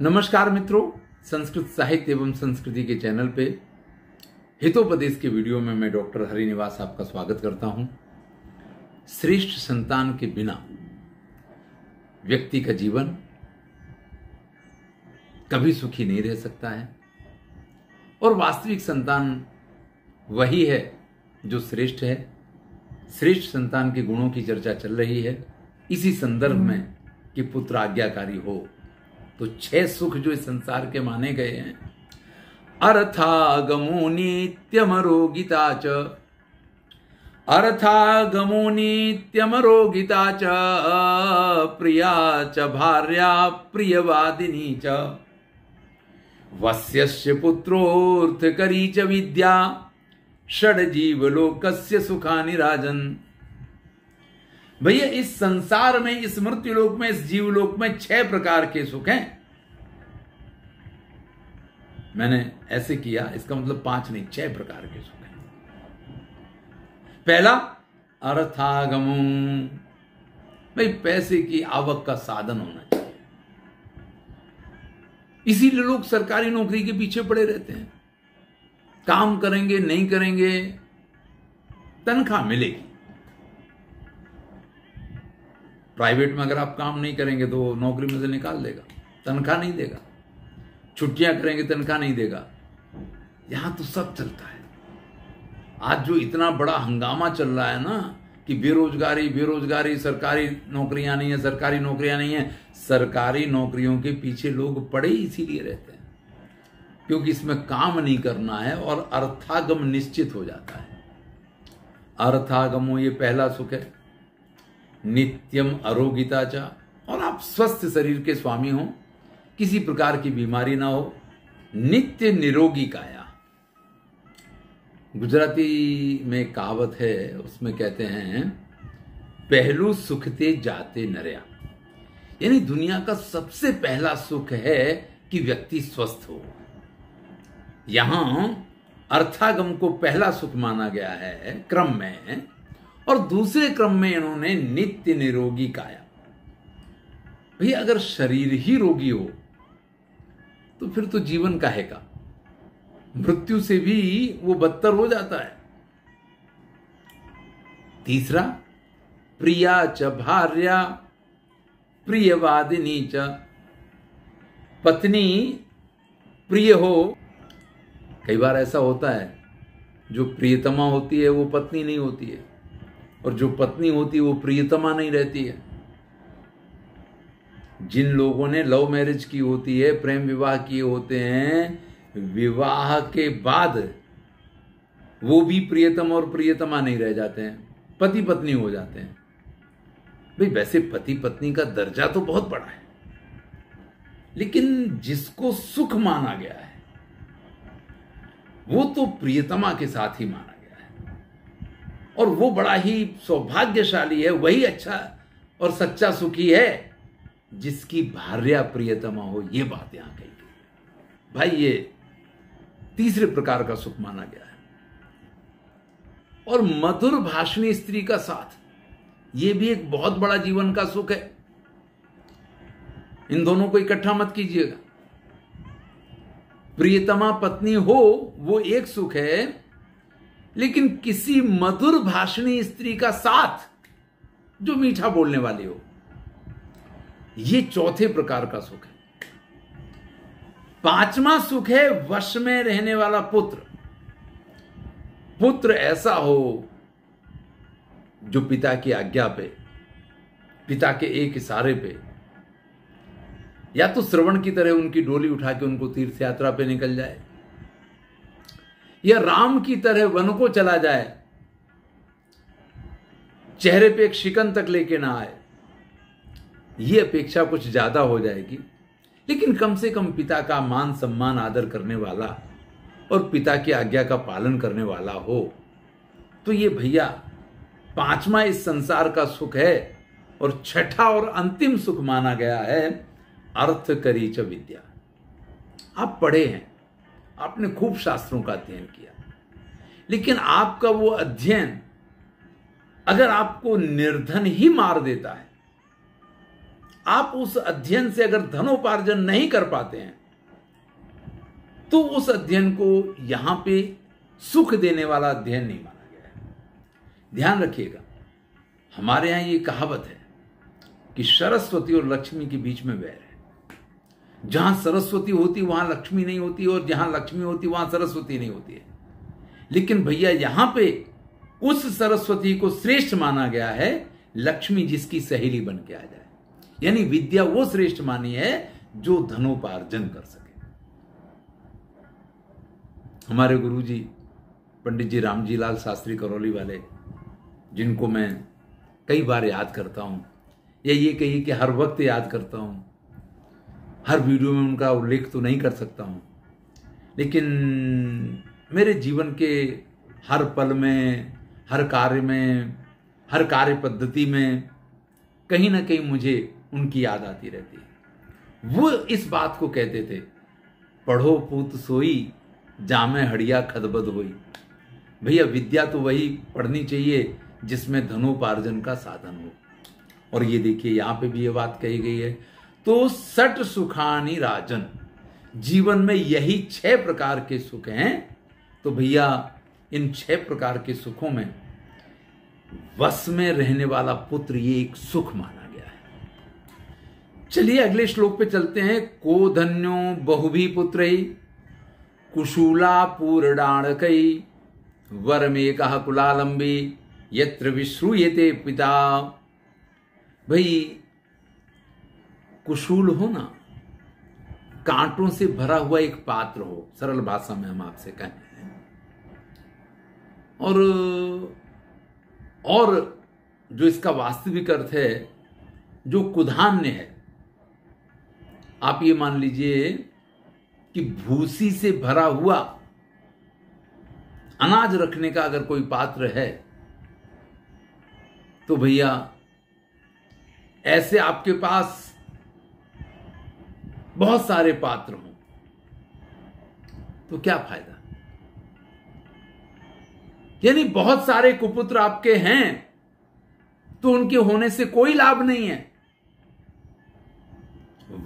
नमस्कार मित्रों, संस्कृत साहित्य एवं संस्कृति के चैनल पे हितोपदेश के वीडियो में मैं डॉक्टर हरिनिवास आपका स्वागत करता हूँ। श्रेष्ठ संतान के बिना व्यक्ति का जीवन कभी सुखी नहीं रह सकता है। और वास्तविक संतान वही है जो श्रेष्ठ है। श्रेष्ठ संतान के गुणों की चर्चा चल रही है। इसी संदर्भ में कि पुत्र आज्ञाकारी हो तो छह सुख जो इस संसार के माने गए हैं। अर्थागमो नित्यमरो गीता च अर्थागमो नित्यमरो गीता च प्रिया च, भार्या प्रियवादिनी च वस्यस्य पुत्रोऽर्थकरी च विद्या। षड्जीवलोकस्य सुखानि राजन। भैया, इस संसार में, इस मृत्यु लोक में, इस जीवलोक में छह प्रकार के सुख हैं। मैंने ऐसे किया, इसका मतलब पाँच नहीं, छह प्रकार के सुख हैं। पहला, अर्थागम। भाई, पैसे की आवक का साधन होना चाहिए। इसीलिए लोग सरकारी नौकरी के पीछे पड़े रहते हैं। काम करेंगे, नहीं करेंगे, तनख्वाह मिलेगी। प्राइवेट में अगर आप काम नहीं करेंगे तो नौकरी में से निकाल देगा, तनख्वाह नहीं देगा। छुट्टियाँ करेंगे, तनख्वाह नहीं देगा। यहाँ तो सब चलता है। आज जो इतना बड़ा हंगामा चल रहा है ना कि बेरोजगारी बेरोजगारी, सरकारी नौकरियाँ नहीं है, सरकारी नौकरियाँ नहीं है, सरकारी नौकरियों के पीछे लोग पड़े ही इसीलिए रहते हैं। क्योंकि इसमें काम नहीं करना है और अर्थागम निश्चित हो जाता है। अर्थागमो ये पहला सुख है। नित्यम अरोगिता चा। और आप स्वस्थ शरीर के स्वामी हो, किसी प्रकार की बीमारी ना हो, नित्य निरोगी काया। गुजराती में कहावत है, उसमें कहते हैं, पहलू सुखते जाते नरया। यानी दुनिया का सबसे पहला सुख है कि व्यक्ति स्वस्थ हो। यहाँ अर्थागम को पहला सुख माना गया है, क्रम में और दूसरे क्रम में इन्होंने नित्य निरोगी काया। भाई, अगर शरीर ही रोगी हो तो फिर तो जीवन काहे का मृत्यु से भी वो बदतर हो जाता है। तीसरा, प्रिया च भार्या, प्रियवादिनी च पत्नी, प्रिय हो। कई बार ऐसा होता है, जो प्रियतमा होती है, वो पत्नी नहीं होती है। और जो पत्नी होती है, वो प्रियतमा नहीं रहती है। जिन लोगों ने लव मैरिज की होती है, प्रेम विवाह किए होते हैं, विवाह के बाद वो भी प्रियतम और प्रियतमा नहीं रह जाते हैं पति पत्नी हो जाते हैं। भाई, वैसे पति पत्नी का दर्जा तो बहुत बड़ा है, लेकिन जिसको सुख माना गया है, वो तो प्रियतमा के साथ ही माना और वो बड़ा ही सौभाग्यशाली है, वही अच्छा और सच्चा सुखी है, जिसकी भार्या प्रियतमा हो, ये बात यहाँ कही गई भाई, ये तीसरे प्रकार का सुख माना गया है। और मधुर भाषणी स्त्री का साथ, ये भी एक बहुत बड़ा जीवन का सुख है। इन दोनों को इकट्ठा मत कीजिएगा। प्रियतमा पत्नी हो, वो एक सुख है लेकिन किसी मधुर भाषणी स्त्री का साथ जो मीठा बोलने वाली हो यह चौथे प्रकार का सुख है। पांचवा सुख है वश में रहने वाला पुत्र। पुत्र ऐसा हो जो पिता की आज्ञा पे, पिता के एक इशारे पे, या तो श्रवण की तरह उनकी डोली उठा के उनको तीर्थ यात्रा पे निकल जाए या राम की तरह वन को चला जाए, चेहरे पे एक शिकन तक लेके ना आए, ये अपेक्षा कुछ ज़्यादा हो जाएगी। लेकिन कम से कम पिता का मान सम्मान आदर करने वाला और पिता की आज्ञा का पालन करने वाला हो तो ये भैया पांचवा इस संसार का सुख है और छठा और अंतिम सुख माना गया है, अर्थ करी च विद्या। आप पढ़े हैं। आपने खूब शास्त्रों का अध्ययन किया। लेकिन आपका वो अध्ययन अगर आपको निर्धन ही मार देता है, आप उस अध्ययन से अगर धनोपार्जन नहीं कर पाते हैं तो उस अध्ययन को यहाँ पे सुख देने वाला अध्ययन नहीं माना गया है। ध्यान रखिएगा, हमारे यहाँ ये कहावत है कि सरस्वती और लक्ष्मी के बीच में है। जहाँ सरस्वती होती, वहाँ लक्ष्मी नहीं होती और जहाँ लक्ष्मी होती, वहाँ सरस्वती नहीं होती है। लेकिन भैया, यहाँ पे उस सरस्वती को श्रेष्ठ माना गया है, लक्ष्मी जिसकी सहेली बन के आ जाए। यानी विद्या वो श्रेष्ठ मानी है जो धनोपार्जन कर सके। हमारे गुरुजी, पंडित जी रामजी लाल शास्त्री करौली वाले, जिनको मैं कई बार याद करता हूँ, या ये कहिए कि हर वक्त याद करता हूँ हर वीडियो में उनका उल्लेख तो नहीं कर सकता हूँ। लेकिन मेरे जीवन के हर पल में, हर कार्य में, हर कार्य पद्धति में कहीं ना कहीं मुझे उनकी याद आती रहती है। वो इस बात को कहते थे, पढ़ो पूत सोई, जामे हड़िया खदबद हुई। भैया, विद्या तो वही पढ़नी चाहिए जिसमें धनोपार्जन का साधन हो। और ये देखिए, यहाँ पे भी ये बात कही गई है तो सट सुखानी राजन। जीवन में यही छह प्रकार के सुख हैं। तो भैया, इन छह प्रकार के सुखों में वश में रहने वाला पुत्र ये एक सुख माना गया है। चलिए अगले श्लोक पे चलते हैं। को धन्यो बहुभी पुत्र कुशूला पूर्णाणकई वर में कहा कुलालंबी यत्र विश्रूयते पिता। भाई कुशूल हो ना, कांटों से भरा हुआ एक पात्र हो, सरल भाषा में हम आपसे कहें। और और जो इसका वास्तविक अर्थ है, जो कुधान्य है, आप ये मान लीजिए कि भूसी से भरा हुआ, अनाज रखने का अगर कोई पात्र है तो भैया, ऐसे आपके पास बहुत सारे पात्र हों तो क्या फ़ायदा? यानी बहुत सारे कुपुत्र आपके हैं तो उनके होने से कोई लाभ नहीं है।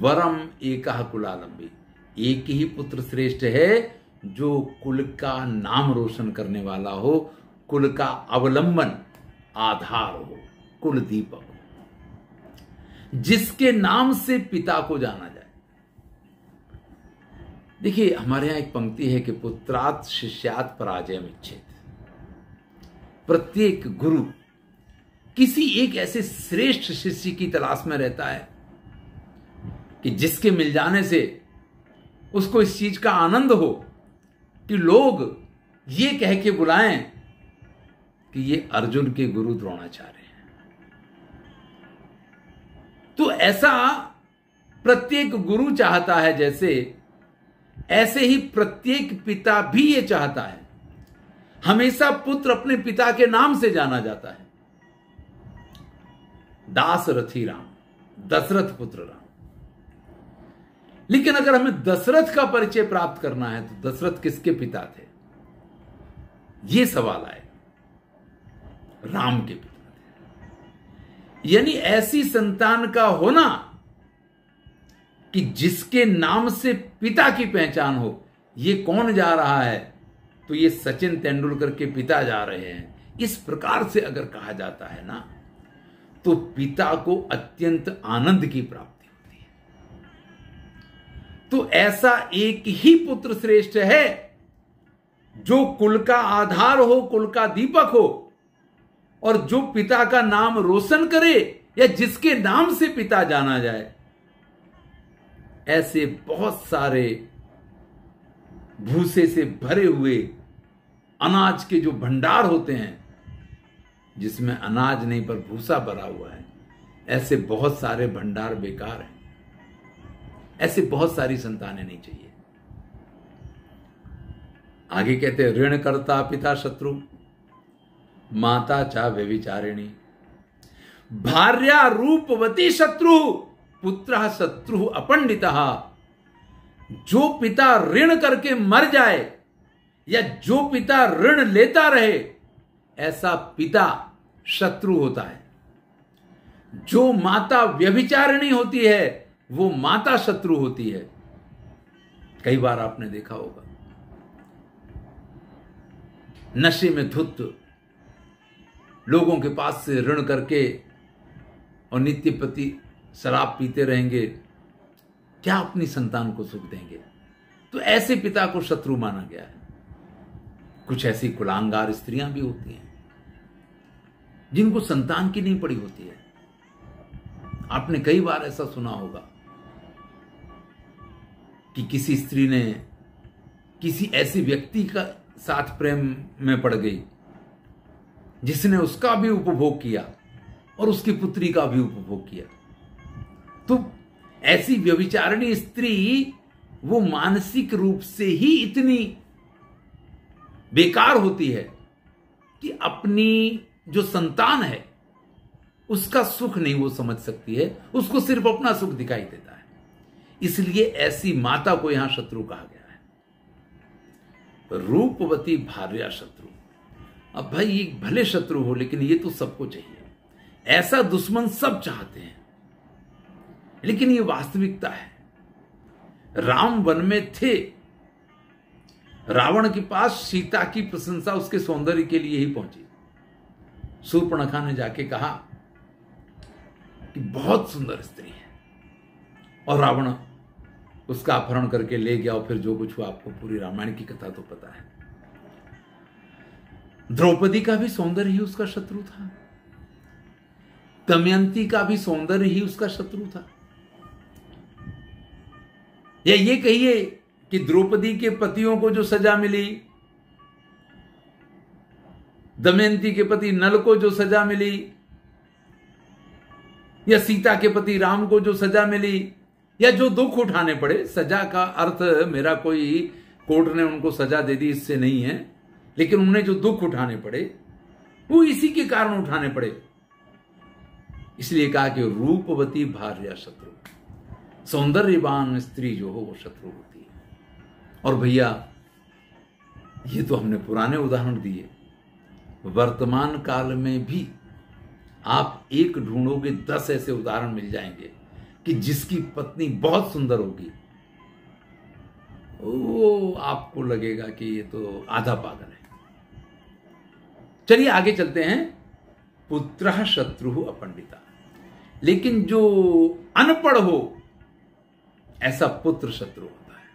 वरम एक कुलालंबी। एक ही पुत्र श्रेष्ठ है, जो कुल का नाम रोशन करने वाला हो, कुल का अवलंबन आधार हो, कुल दीपक हो। जिसके नाम से पिता को जाना जाए देखिए, हमारे यहाँ एक पंक्ति है कि पुत्रात शिष्यात पराजय इच्छित प्रत्येक गुरु किसी एक ऐसे श्रेष्ठ शिष्य की तलाश में रहता है कि जिसके मिल जाने से उसको इस चीज़ का आनंद हो कि लोग ये कह के बुलाएँ कि ये अर्जुन के गुरु द्रोणाचार्य हैं। तो ऐसा प्रत्येक गुरु चाहता है जैसे ऐसे ही प्रत्येक पिता भी ये चाहता है। हमेशा पुत्र अपने पिता के नाम से जाना जाता है। दास रथी राम, दशरथ पुत्र राम। लेकिन अगर हमें दशरथ का परिचय प्राप्त करना है तो दशरथ किसके पिता थे? यह सवाल आए। राम के पिता थे। यानी ऐसी संतान का होना कि जिसके नाम से पिता की पहचान हो यह कौन जा रहा है? तो ये सचिन तेंदुलकर के पिता जा रहे हैं। इस प्रकार से अगर कहा जाता है ना तो पिता को अत्यंत आनंद की प्राप्ति होती है। तो ऐसा एक ही पुत्र श्रेष्ठ है, जो कुल का आधार हो, कुल का दीपक हो, और जो पिता का नाम रोशन करे, या जिसके नाम से पिता जाना जाए ऐसे बहुत सारे भूसे से भरे हुए अनाज के जो भंडार होते हैं, जिसमें अनाज नहीं, पर भूसा भरा हुआ है, ऐसे बहुत सारे भंडार बेकार हैं। ऐसे बहुत सारी संतानें नहीं चाहिए। आगे कहते हैं ऋण करता पिता शत्रु, माता चा व्यविचारिणी। भार्या रूपवती शत्रु। पुत्र शत्रु अपंडित। जो पिता ऋण करके मर जाए या जो पिता ऋण लेता रहे, ऐसा पिता शत्रु होता है। जो माता व्यभिचारिणी होती है, वो माता शत्रु होती है। कई बार आपने देखा होगा। नशे में धुत, लोगों के पास से ऋण करके और नित्य पति शराब पीते रहेंगे, क्या अपनी संतान को सुख देंगे? तो ऐसे पिता को शत्रु माना गया है। कुछ ऐसी कुलांगार स्त्रियाँ भी होती हैं, जिनको संतान की नहीं पड़ी होती है। आपने कई बार ऐसा सुना होगा कि किसी स्त्री ने किसी ऐसे व्यक्ति का साथ प्रेम में पड़ गई, जिसने उसका भी उपभोग किया और उसकी पुत्री का भी उपभोग किया। तो ऐसी व्यविचारणी स्त्री वो मानसिक रूप से ही इतनी बेकार होती है कि अपनी जो संतान है, उसका सुख नहीं वो समझ सकती है, उसको सिर्फ़ अपना सुख दिखाई देता है। इसलिए ऐसी माता को यहाँ शत्रु कहा गया है। रूपवती भार्या शत्रु। अब भाई, ये भले शत्रु हो, लेकिन ये तो सबको चाहिए। ऐसा दुश्मन सब चाहते हैं। लेकिन ये वास्तविकता है। राम वन में थे। रावण के पास सीता की प्रशंसा उसके सौंदर्य के लिए ही पहुँची। सूर्पणखा ने जाके कहा कि बहुत सुंदर स्त्री है। और रावण उसका अपहरण करके ले गया और फिर जो कुछ हुआ आपको पूरी रामायण की कथा तो पता है। द्रौपदी का भी सौंदर्य ही उसका शत्रु था। दमयंती का भी सौंदर्य ही उसका शत्रु था। या ये कहिए कि द्रौपदी के पतियों को जो सजा मिली, दमयंती के पति नल को जो सजा मिली, या सीता के पति राम को जो सजा मिली, या जो दुख उठाने पड़े, सजा का अर्थ मेरा कोई कोर्ट ने उनको सजा दे दी, इससे नहीं है, लेकिन उन्हें जो दुख उठाने पड़े, वो इसी के कारण उठाने पड़े। इसलिए कहा कि रूपवती भार्या शत्रु। सौंदर्यवान स्त्री जो हो, वो शत्रु होती है। और भैया, ये तो हमने पुराने उदाहरण दिए। वर्तमान काल में भी आप एक ढूंढोगे, दस ऐसे उदाहरण मिल जाएँगे कि जिसकी पत्नी बहुत सुंदर होगी। वो आपको लगेगा कि ये तो आधा पागल है। चलिए, आगे चलते हैं। पुत्र शत्रु अपंडिता। लेकिन जो अनपढ़ हो ऐसा पुत्र शत्रु होता है।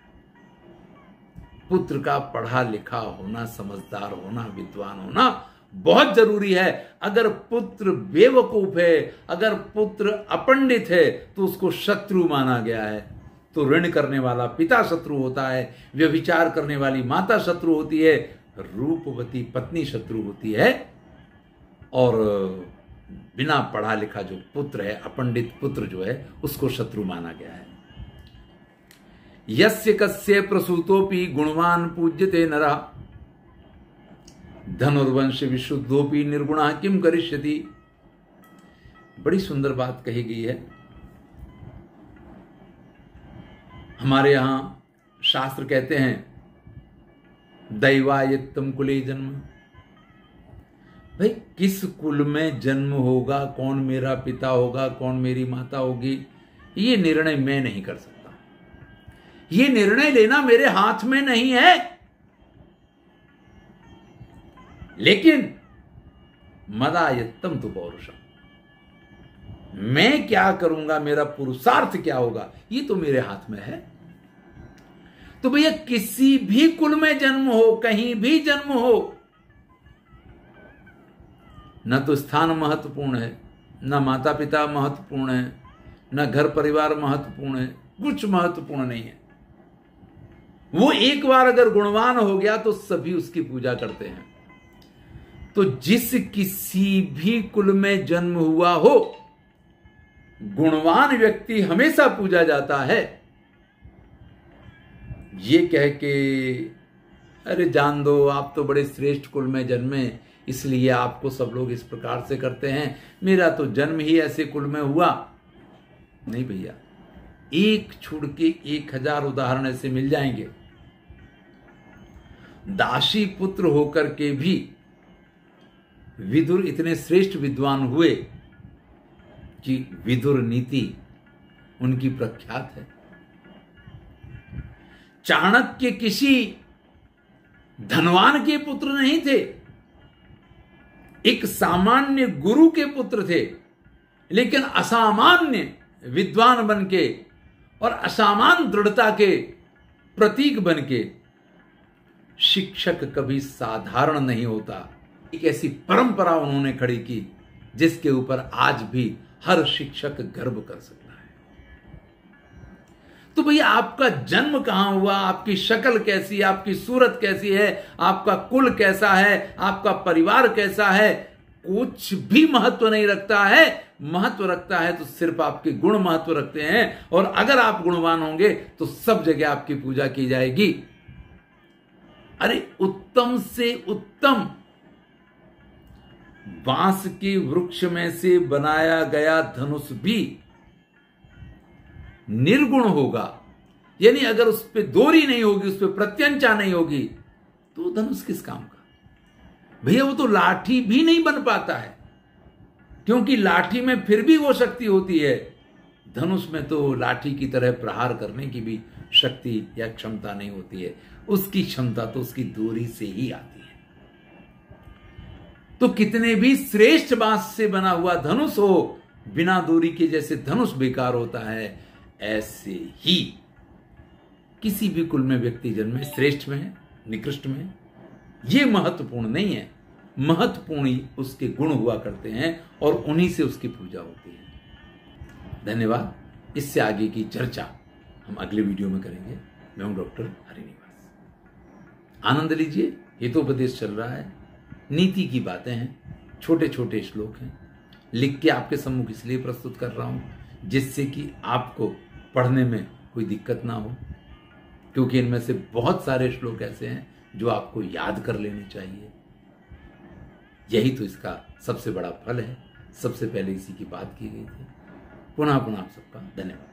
पुत्र का पढ़ा लिखा होना, समझदार होना, विद्वान होना बहुत ज़रूरी है। अगर पुत्र बेवकूफ़ है, अगर पुत्र अपंडित है तो उसको शत्रु माना गया है। तो ऋण करने वाला पिता शत्रु होता है, व्यभिचार करने वाली माता शत्रु होती है, रूपवती पत्नी शत्रु होती है। और बिना पढ़ा लिखा जो पुत्र है, अपंडित पुत्र जो है, उसको शत्रु माना गया है। यस्य कस्य प्रसूतोपि गुणवान पूज्यते नरा। धनुर्वंश विशुद्धोपी निर्गुणा किम करिष्यति? बड़ी सुंदर बात कही गई है। हमारे यहाँ शास्त्र कहते हैं, दैवायत्तम कुले जन्म। भाई, किस कुल में जन्म होगा, कौन मेरा पिता होगा, कौन मेरी माता होगी, ये निर्णय मैं नहीं कर सकता। ये निर्णय लेना मेरे हाथ में नहीं है। लेकिन मदायत्तम तो पौरुषम। मैं क्या करूँगा? मेरा पुरुषार्थ क्या होगा? ये तो मेरे हाथ में है। तो भैया, किसी भी कुल में जन्म हो, कहीं भी जन्म हो, न तो स्थान महत्वपूर्ण है, न माता पिता महत्वपूर्ण है, न घर परिवार महत्वपूर्ण है, कुछ महत्वपूर्ण नहीं है। वो एक बार अगर गुणवान हो गया तो सभी उसकी पूजा करते हैं। तो जिस किसी भी कुल में जन्म हुआ हो, गुणवान व्यक्ति हमेशा पूजा जाता है। ये कह के, अरे जान दो, आप तो बड़े श्रेष्ठ कुल में जन्मे, इसलिए आपको सब लोग इस प्रकार से करते हैं। मेरा तो जन्म ही ऐसे कुल में हुआ। नहीं भैया, एक छुड़ के एक हज़ार उदाहरण ऐसे मिल जाएँगे। दासी पुत्र होकर के भी विदुर इतने श्रेष्ठ विद्वान हुए कि विदुर नीति उनकी प्रख्यात है। चाणक्य किसी धनवान के पुत्र नहीं थे, एक सामान्य गुरु के पुत्र थे, लेकिन असामान्य विद्वान बन के और असामान दृढ़ता के प्रतीक बन के शिक्षक कभी साधारण नहीं होता। एक ऐसी परंपरा उन्होंने खड़ी की, जिसके ऊपर आज भी हर शिक्षक गर्व कर सकता है। तो भैया आपका जन्म कहाँ हुआ? आपकी शक्ल कैसी आपकी सूरत कैसी है? आपका कुल कैसा है? आपका परिवार कैसा है? कुछ भी महत्व नहीं रखता है। महत्व रखता है तो सिर्फ़ आपके गुण महत्व रखते हैं। और अगर आप गुणवान होंगे तो सब जगह आपकी पूजा की जाएगी। अरे उत्तम से उत्तम। बाँस के वृक्ष में से बनाया गया धनुष भी निर्गुण होगा। यानी अगर उस पर दोरी नहीं होगी, उस पर प्रत्यंचा नहीं होगी तो धनुष किस काम का? भैया, वो तो लाठी भी नहीं बन पाता है। क्योंकि लाठी में फिर भी वो शक्ति होती है। धनुष में तो लाठी की तरह प्रहार करने की भी शक्ति या क्षमता नहीं होती है। उसकी क्षमता तो उसकी दूरी से ही आती है। तो कितने भी श्रेष्ठ बाँस से बना हुआ धनुष हो, बिना दूरी के जैसे धनुष बेकार होता है, ऐसे ही किसी भी कुल में व्यक्ति जन्मे, श्रेष्ठ में है, निकृष्ट में है, ये महत्वपूर्ण नहीं है। महत्वपूर्ण उसके गुण हुआ करते हैं और उन्हीं से उसकी पूजा होती है। धन्यवाद। इससे आगे की चर्चा हम अगले वीडियो में करेंगे। मैं हूँ डॉक्टर हरिनिवास। आनंद लीजिए, हितोपदेश चल रहा है। नीति की बातें हैं छोटे छोटे श्लोक हैं। लिख के आपके सम्मुख इसलिए प्रस्तुत कर रहा हूँ, जिससे कि आपको पढ़ने में कोई दिक्कत ना हो, क्योंकि इनमें से बहुत सारे श्लोक ऐसे हैं जो आपको याद कर लेने चाहिए। यही तो इसका सबसे बड़ा फल है। सबसे पहले इसी की बात की गई थी। पुनः पुनः आप सबका धन्यवाद।